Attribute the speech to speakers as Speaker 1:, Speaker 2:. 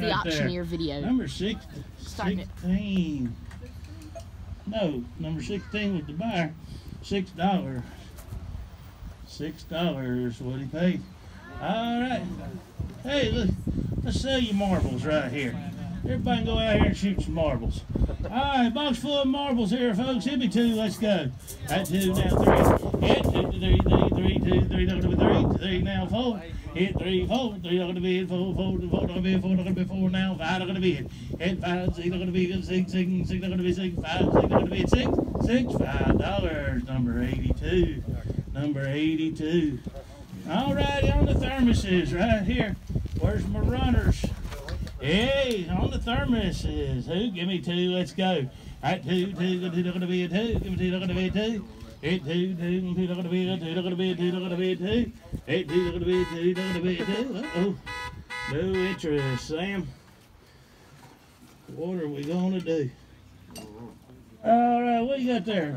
Speaker 1: the
Speaker 2: right there.
Speaker 1: auctioneer video.
Speaker 2: Number six,
Speaker 1: Starting it.
Speaker 2: 16. No, number 16 was the buyer. Six dollars. Six dollars what he paid. All right. Hey, look, let's sell you marbles right here. Everybody go out here and shoot some marbles. All right, box full of marbles here, folks. Hit me two. Let's go. That two now three. Hit two, three, three, three, two, three. Not gonna be three. Three now four. Hit three, four, three. Not gonna be it. Four, four, four not gonna be it. Four not gonna be. Four now. Five not gonna be it. Hit five. Six not gonna be it. Six, six, six not gonna be six. Five, six not gonna be it. Six, six. Dollars. Number eighty-two. Number eighty-two. All righty, on the thermoses right here. Where's my runners? Hey, on the thermoses. Who? Give me two. Let's go. Right, two, two, two, gonna be a two. Give me two, gonna be a two. Eight, two, two, two, gonna be a two, gonna be a two, gonna be a two. Eight, two, gonna be a two, gonna be a two. Uh-oh. No interest, Sam. What are we gonna do? All right, what you got there?